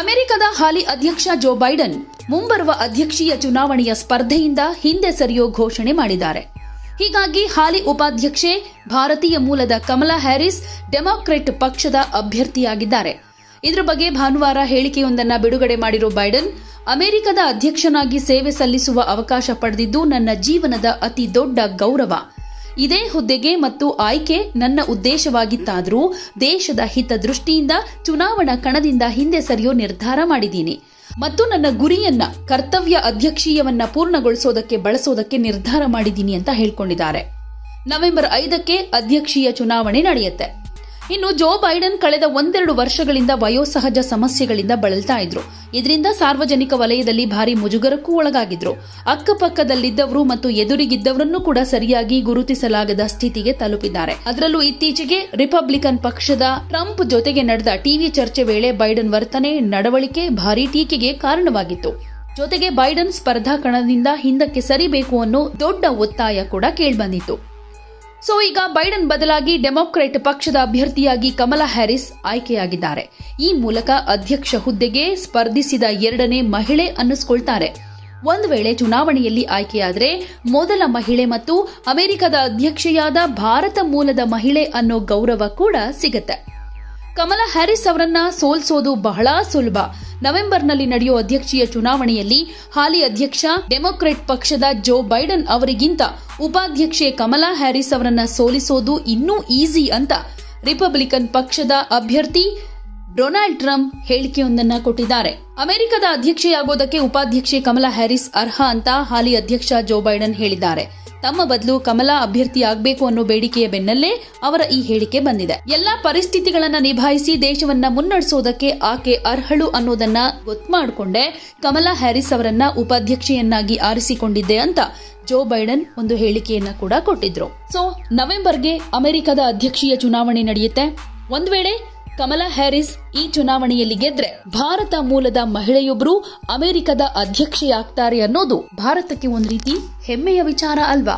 ಅಮೆರಿಕದ ಹಾಲಿ ಅಧ್ಯಕ್ಷ Joe Biden ಮುಂಬರುವ ಅಧ್ಯಕ್ಷೀಯ ಚುನಾವಣೆಯ ಸ್ಪರ್ಧೆಯಿಂದ ಹಿಂದೆ ಸರಿಯೋ ಘೋಷಣೆ ಮಾಡಿದ್ದಾರೆ. ಹೀಗಾಗಿ ಹಾಲಿ ಉಪಾಧ್ಯಕ್ಷೆ ಭಾರತೀಯ ಮೂಲದ ಕಮಲಾ ಹ್ಯಾರಿಸ್ ಡೆಮಾಕ್ರೆಟ್ ಪಕ್ಷದ ಅಭ್ಯರ್ಥಿಯಾಗಿದ್ದಾರೆ. ಇದರ ಬಗ್ಗೆ ಭಾನುವಾರ ಹೇಳಿಕೆಯೊಂದನ್ನು ಬಿಡುಗಡೆ ಮಾಡಿರೋ ಬೈಡನ್, ಅಮೆರಿಕದ ಅಧ್ಯಕ್ಷನಾಗಿ ಸೇವೆ ಸಲ್ಲಿಸುವ ಅವಕಾಶ ಪಡೆದಿದ್ದು ನನ್ನ ಜೀವನದ ಅತಿ ದೊಡ್ಡ ಗೌರವ. ಇದೇ ಹುದ್ದೆಗೆ ಮತ್ತು ಆಯ್ಕೆ ನನ್ನ ಉದ್ದೇಶವಾಗಿತ್ತಾದರೂ ದೇಶದ ಹಿತದೃಷ್ಟಿಯಿಂದ ಚುನಾವಣಾ ಕಣದಿಂದ ಹಿಂದೆ ಸರಿಯೋ ನಿರ್ಧಾರ ಮಾಡಿದ್ದೀನಿ. ಮತ್ತು ನನ್ನ ಗುರಿಯನ್ನ, ಕರ್ತವ್ಯ ಅಧ್ಯಕ್ಷೀಯವನ್ನ ಪೂರ್ಣಗೊಳಿಸೋದಕ್ಕೆ ಬಳಸೋದಕ್ಕೆ ನಿರ್ಧಾರ ಮಾಡಿದ್ದೀನಿ ಅಂತ ಹೇಳ್ಕೊಂಡಿದ್ದಾರೆ. ನವೆಂಬರ್ ಐದಕ್ಕೆ ಅಧ್ಯಕ್ಷೀಯ ಚುನಾವಣೆ ನಡೆಯುತ್ತೆ. ಇನ್ನು ಜೋ ಬೈಡನ್ ಕಳೆದ ಒಂದೆರಡು ವರ್ಷಗಳಿಂದ ವಯೋಸಹಜ ಸಮಸ್ಯೆಗಳಿಂದ ಬಳಲ್ತಾ ಇದ್ರು. ಇದರಿಂದ ಸಾರ್ವಜನಿಕ ವಲಯದಲ್ಲಿ ಭಾರಿ ಮುಜುಗರಕ್ಕೂ ಒಳಗಾಗಿದ್ರು. ಅಕ್ಕಪಕ್ಕದಲ್ಲಿದ್ದವರು ಮತ್ತು ಎದುರಿಗಿದ್ದವರನ್ನು ಕೂಡ ಸರಿಯಾಗಿ ಗುರುತಿಸಲಾಗದ ಸ್ಥಿತಿಗೆ ತಲುಪಿದ್ದಾರೆ. ಅದರಲ್ಲೂ ಇತ್ತೀಚೆಗೆ ರಿಪಬ್ಲಿಕನ್ ಪಕ್ಷದ ಟ್ರಂಪ್ ಜೊತೆಗೆ ನಡೆದ ಟಿವಿ ಚರ್ಚೆ ವೇಳೆ ಬೈಡನ್ ವರ್ತನೆ, ನಡವಳಿಕೆ ಭಾರಿ ಟೀಕೆಗೆ ಕಾರಣವಾಗಿತ್ತು. ಜೊತೆಗೆ ಬೈಡನ್ ಸ್ಪರ್ಧಾ ಕಣದಿಂದ ಹಿಂದಕ್ಕೆ ಸರಿಬೇಕು ಅನ್ನೋ ದೊಡ್ಡ ಒತ್ತಾಯ ಕೂಡ ಕೇಳ್ಬಂದಿತ್ತು. ಸೊ ಈಗ ಬೈಡನ್ ಬದಲಾಗಿ ಡೆಮಾಕ್ರೆಟ್ ಪಕ್ಷದ ಅಭ್ಯರ್ಥಿಯಾಗಿ ಕಮಲಾ ಹ್ಯಾರಿಸ್ ಆಯ್ಕೆಯಾಗಿದ್ದಾರೆ. ಈ ಮೂಲಕ ಅಧ್ಯಕ್ಷ ಹುದ್ದೆಗೆ ಸ್ಪರ್ಧಿಸಿದ ಎರಡನೇ ಮಹಿಳೆ ಅನ್ನಿಸ್ಕೊಳ್ತಾರೆ. ಒಂದು ವೇಳೆ ಚುನಾವಣೆಯಲ್ಲಿ ಆಯ್ಕೆಯಾದರೆ ಮೊದಲ ಮಹಿಳೆ ಮತ್ತು ಅಮೆರಿಕದ ಅಧ್ಯಕ್ಷೆಯಾದ ಭಾರತ ಮೂಲದ ಮಹಿಳೆ ಅನ್ನೋ ಗೌರವ ಕೂಡ ಸಿಗುತ್ತೆ. ಕಮಲಾ ಹ್ಯಾರಿಸ್ ಅವರನ್ನ ಸೋಲ್ಸೋದು ಬಹಳ ಸುಲಭ. ನವೆಂಬರ್ನಲ್ಲಿ ನಡೆಯುವ ಅಧ್ಯಕ್ಷೀಯ ಚುನಾವಣೆಯಲ್ಲಿ ಹಾಲಿ ಅಧ್ಯಕ್ಷ ಡೆಮೊಕ್ರೆಟ್ ಪಕ್ಷದ ಜೋ ಬೈಡನ್ ಅವರಿಗಿಂತ ಉಪಾಧ್ಯಕ್ಷೆ ಕಮಲಾ ಹ್ಯಾರಿಸ್ ಅವರನ್ನ ಸೋಲಿಸೋದು ಇನ್ನೂ ಈಸಿ ಅಂತ ರಿಪಬ್ಲಿಕನ್ ಪಕ್ಷದ ಅಭ್ಯರ್ಥಿ ಡೊನಾಲ್ಡ್ ಟ್ರಂಪ್ ಹೇಳಿಕೆಯೊಂದನ್ನ ಕೊಟ್ಟಿದ್ದಾರೆ. ಅಮೆರಿಕದ ಅಧ್ಯಕ್ಷೆಯಾಗೋದಕ್ಕೆ ಉಪಾಧ್ಯಕ್ಷೆ ಕಮಲಾ ಹ್ಯಾರಿಸ್ ಅರ್ಹ ಅಂತ ಹಾಲಿ ಅಧ್ಯಕ್ಷ ಜೋ ಬೈಡನ್ ಹೇಳಿದ್ದಾರೆ. ತಮ್ಮ ಬದಲು ಕಮಲಾ ಅಭ್ಯರ್ಥಿ ಆಗಬೇಕು ಅನ್ನೋ ಬೇಡಿಕೆಯ ಬೆನ್ನಲ್ಲೇ ಅವರ ಈ ಹೇಳಿಕೆ ಬಂದಿದೆ. ಎಲ್ಲಾ ಪರಿಸ್ಥಿತಿಗಳನ್ನ ನಿಭಾಯಿಸಿ ದೇಶವನ್ನ ಮುನ್ನಡೆಸೋದಕ್ಕೆ ಆಕೆ ಅರ್ಹಳು ಅನ್ನೋದನ್ನ ಗೊತ್ತು ಮಾಡಿಕೊಂಡೆ ಕಮಲಾ ಹ್ಯಾರಿಸ್ ಅವರನ್ನ ಉಪಾಧ್ಯಕ್ಷೆಯನ್ನಾಗಿ ಆರಿಸಿಕೊಂಡಿದ್ದೆ ಅಂತ ಜೋ ಬೈಡನ್ ಒಂದು ಹೇಳಿಕೆಯನ್ನ ಕೂಡ ಕೊಟ್ಟಿದ್ರು. ಸೊ, ನವೆಂಬರ್ಗೆ ಅಮೆರಿಕದ ಅಧ್ಯಕ್ಷೀಯ ಚುನಾವಣೆ ನಡೆಯುತ್ತೆ. ಒಂದ್ ವೇಳೆ ಕಮಲಾ ಹ್ಯಾರಿಸ್ ಈ ಚುನಾವಣೆಯಲ್ಲಿ ಗೆದ್ರೆ ಭಾರತ ಮೂಲದ ಮಹಿಳೆಯೊಬ್ಬರು ಅಮೆರಿಕದ ಅಧ್ಯಕ್ಷೆಯಾಗ್ತಾರೆ ಅನ್ನೋದು ಭಾರತಕ್ಕೆ ಒಂದು ರೀತಿ ಹೆಮ್ಮೆಯ ವಿಚಾರ ಅಲ್ವಾ?